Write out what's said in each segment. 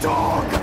dog!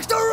Back